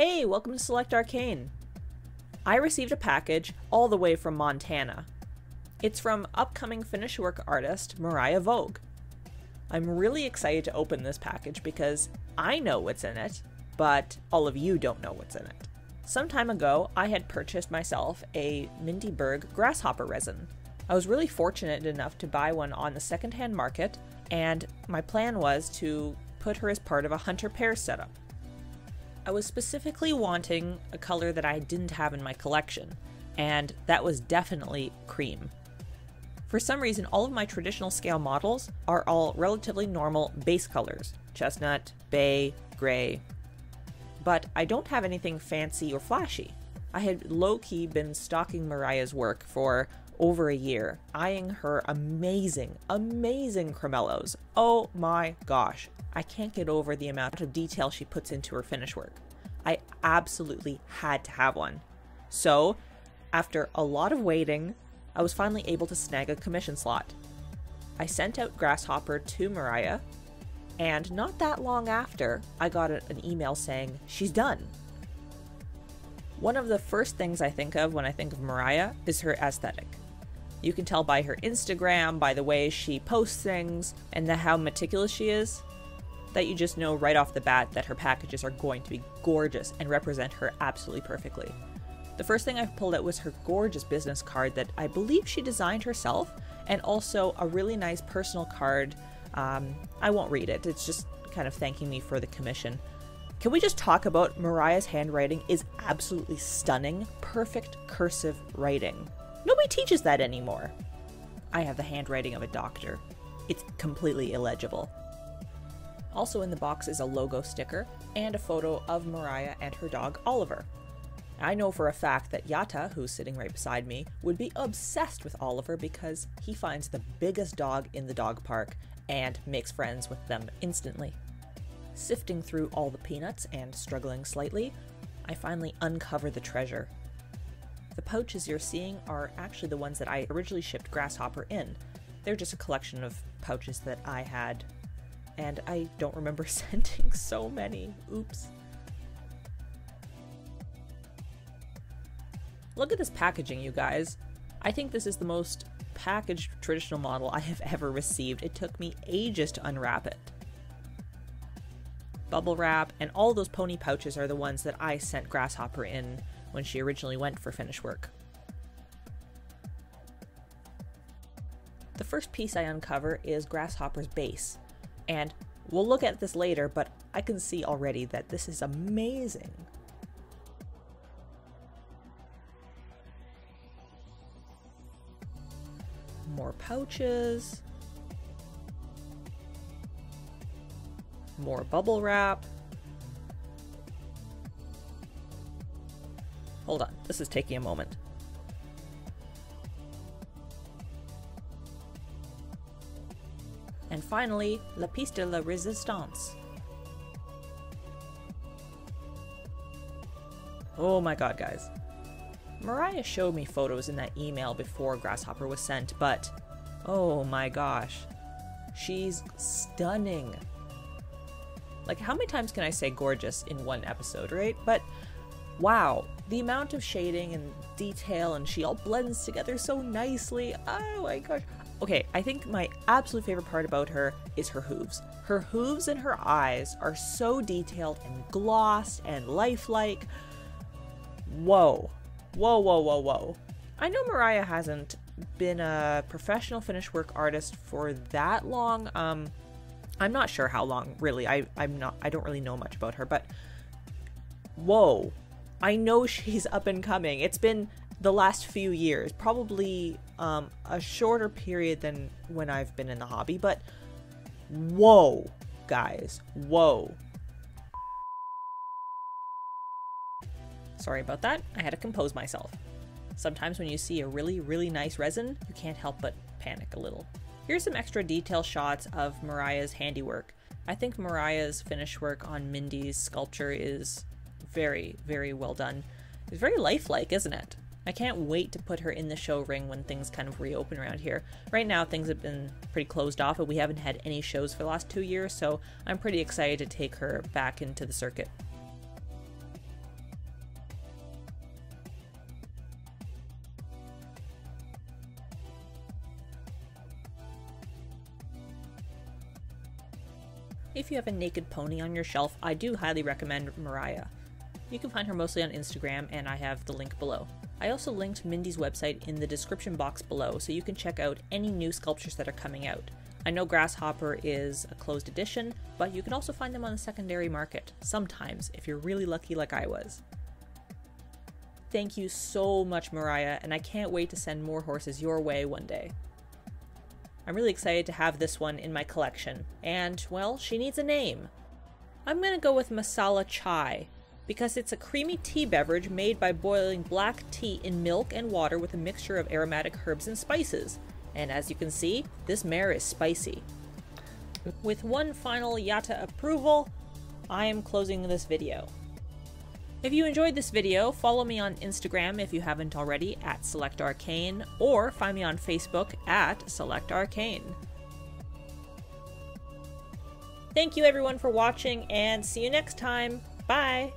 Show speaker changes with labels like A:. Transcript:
A: Hey, welcome to Select Arcane. I received a package all the way from Montana. It's from upcoming finish work artist Morriah Voogd. I'm really excited to open this package because I know what's in it, but all of you don't know what's in it. Some time ago, I had purchased myself a Mindy Berg grasshopper resin. I was really fortunate enough to buy one on the secondhand market, and my plan was to put her as part of a hunter pair setup. I was specifically wanting a color that I didn't have in my collection, and that was definitely cream. For some reason, all of my traditional scale models are all relatively normal base colors chestnut, bay, gray. But I don't have anything fancy or flashy. I had low key been stalking Morriah's work for over a year, eyeing her amazing, amazing cremellos. Oh my gosh, I can't get over the amount of detail she puts into her finish work. I absolutely had to have one. So, after a lot of waiting, I was finally able to snag a commission slot. I sent out Grasshopper to Morriah, and not that long after, I got an email saying she's done. One of the first things I think of when I think of Morriah is her aesthetic. You can tell by her Instagram, by the way she posts things, and the, how meticulous she is, that you just know right off the bat that her packages are going to be gorgeous and represent her absolutely perfectly. The first thing I pulled out was her gorgeous business card that I believe she designed herself, and also a really nice personal card. Um, I won't read it, it's just kind of thanking me for the commission. Can we just talk about Morriah's handwriting is absolutely stunning, perfect cursive writing. Nobody teaches that anymore. I have the handwriting of a doctor. It's completely illegible. Also in the box is a logo sticker and a photo of Morriah and her dog Oliver. I know for a fact that Yata, who's sitting right beside me, would be obsessed with Oliver because he finds the biggest dog in the dog park and makes friends with them instantly. Sifting through all the peanuts and struggling slightly, I finally uncover the treasure. The pouches you're seeing are actually the ones that I originally shipped Grasshopper in. They're just a collection of pouches that I had, and I don't remember sending so many. Oops. Look at this packaging, you guys. I think this is the most packaged traditional model I have ever received. It took me ages to unwrap it. Bubble wrap and all those pony pouches are the ones that I sent Grasshopper in when she originally went for finish work. The first piece I uncover is Grasshopper's base, and we'll look at this later, but I can see already that this is amazing. More pouches. More bubble wrap. Hold on, this is taking a moment. And finally, La Piste de la Resistance. Oh my god, guys. Morriah showed me photos in that email before Grasshopper was sent, but oh my gosh, she's stunning. Like, how many times can I say gorgeous in one episode, right? But wow, the amount of shading and detail, and she all blends together so nicely. Oh my gosh. Okay, I think my absolute favorite part about her is her hooves. Her hooves and her eyes are so detailed and glossed and lifelike. Whoa. Whoa, whoa, whoa, whoa. I know Morriah hasn't been a professional finish work artist for that long. Um, I'm not sure how long, really. I, I'm not, I don't really know much about her, but whoa. I know she's up and coming. It's been the last few years, probably um, a shorter period than when I've been in the hobby, but whoa, guys, whoa. Sorry about that, I had to compose myself. Sometimes when you see a really, really nice resin, you can't help but panic a little. Here's some extra detail shots of Morriah's handiwork. I think Morriah's finish work on Mindy's sculpture is very, very well done. It's very lifelike, isn't it? I can't wait to put her in the show ring when things kind of reopen around here. Right now, things have been pretty closed off, and we haven't had any shows for the last two years, so I'm pretty excited to take her back into the circuit. If you have a naked pony on your shelf, I do highly recommend Morriah. You can find her mostly on Instagram, and I have the link below. I also linked Mindy's website in the description box below so you can check out any new sculptures that are coming out. I know Grasshopper is a closed edition, but you can also find them on the secondary market, sometimes, if you're really lucky like I was. Thank you so much, Morriah, and I can't wait to send more horses your way one day. I'm really excited to have this one in my collection, and, well, she needs a name. I'm gonna go with Masala Chai, because it's a creamy tea beverage made by boiling black tea in milk and water with a mixture of aromatic herbs and spices. And as you can see, this mare is spicy. With one final Yatta approval, I am closing this video. If you enjoyed this video, follow me on Instagram if you haven't already at Select Arcane, or find me on Facebook at Select Arcane. Thank you everyone for watching, and see you next time. Bye!